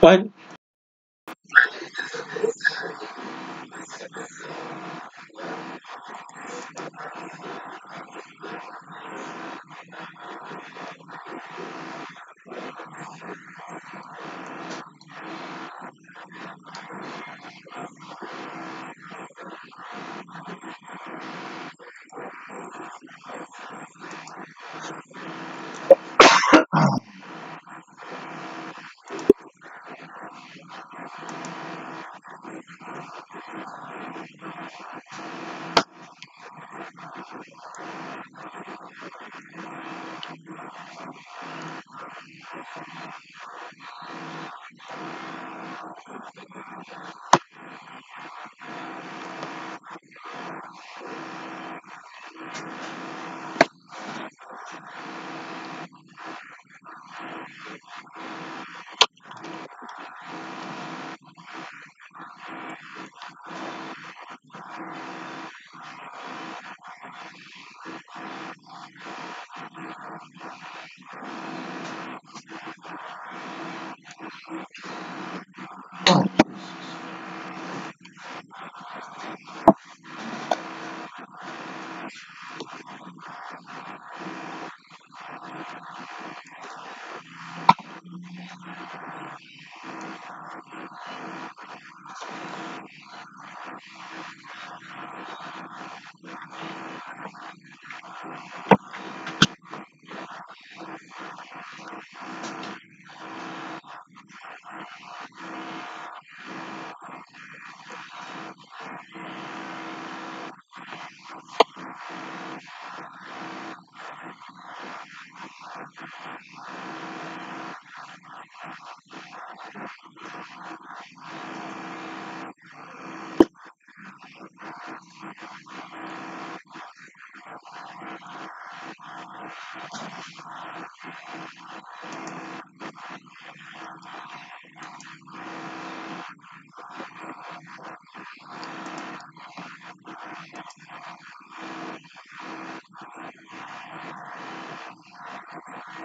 What?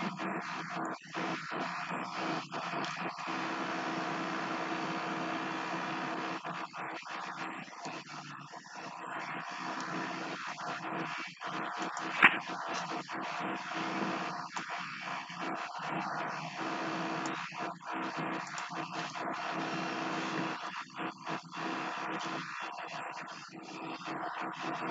Thank Thank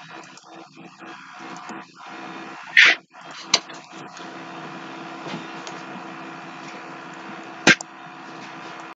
Thank you.